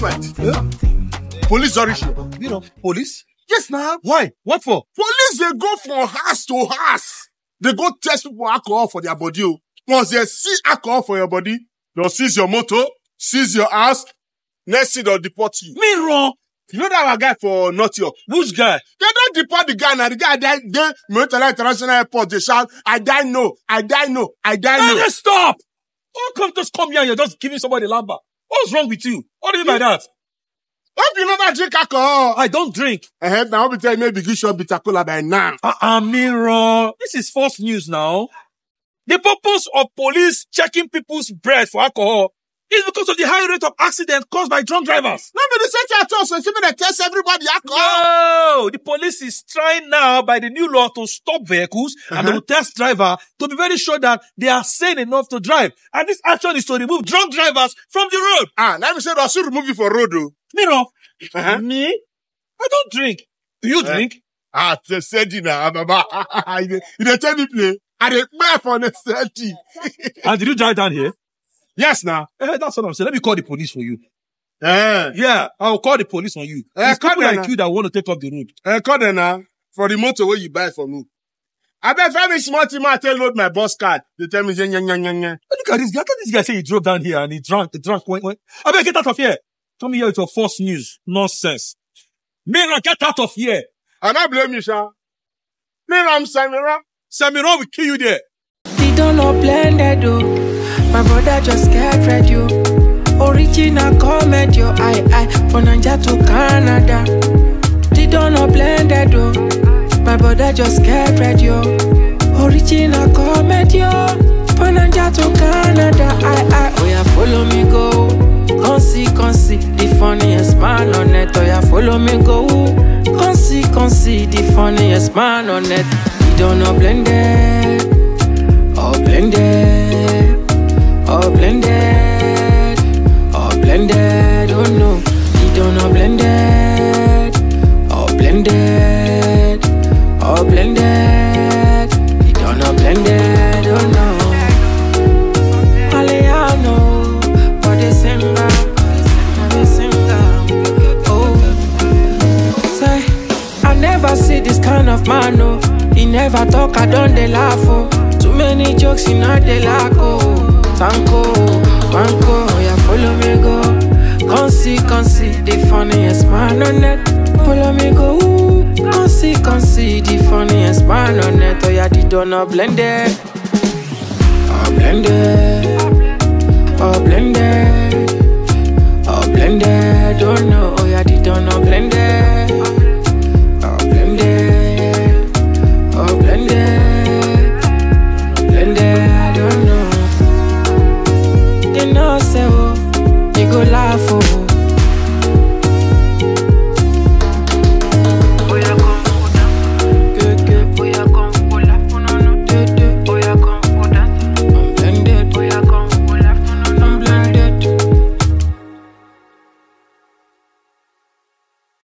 punishment. Police don't reach you. You know, police? Yes, now. Why? What for? Police they go from house to house. They go test people alcohol for their body. oh. Once they see alcohol for your body, they'll seize your motor, seize your house. Next thing they'll deport you. Me wrong. You know that our guy for North York? Which guy? They don't deport the guy now. The guy died there. Murtala International Airport. They shout, I die no, I die no, I die no. stop! How come just come here and you're just giving somebody lamba? What's wrong with you? What do you mean by that? Hope you never drink alcohol. I don't drink. I heard now, I'll be telling maybe you should bitter cola by now. Uh-uh, Miro. This is false news now. The purpose of police checking people's breath for alcohol is because of the high rate of accident caused by drunk drivers. No, but the center at all, so it's even they test everybody alcohol. No, the police is trying now by the new law to stop vehicles and they will test driver to be very sure that they are sane enough to drive. And this action is to remove drunk drivers from the road. Ah, let me say, I should remove you for road, though. Miro, Uh-huh. me? I don't drink. Do you Eh? drink? Ah, said you now, Baba. You tell me play. I play for the thirty. And did you drive down here? Yes, now. Eh, that's what I'm saying. Let me call the police for you. Eh, Yeah, I'll call the police on you. Eh, it's call people like now. you that want to take up the road. eh, call them now for the motor where you buy for me. I bet very small team I tell load my bus card. They tell me, yeah, yeah, yeah, yeah, yeah. Look at this guy. I thought this guy say he drove down here and he drank, he drank, went, went. I better get out of here. Come here with your false news. Nonsense. Mira, get out of here. And I blame you, Sha. Me, I'm Samira. Samira will kill you there. They don't know blended oh. My brother just get ready oh. Original comment yo I I from Nigeria to Canada. They don't know blended oh. My brother just get ready oh. Original comment yo from Nigeria to Canada. I I oh yeah follow me go. Come see, come see the funniest man on net. Oh yeah follow me go. Come see, come see the funniest man on net. You don't know blended. All blended, all blended, all blended. Oh no, you don't know blended, all blended, all blended. You don't know blended. Oh, oh no, for December, for December. Oh, never see this kind of man. Oh, he never talk. I don't they laugh. Oh. Too many jokes in all the lack. Oh, Tanko, Banco, yeah, follow me go. Come see, come see the funniest man on net. Follow me go. Ooh. Come see, come see the funniest man on net. Oh yeah, the donut blended. Oh blended. Oh blended.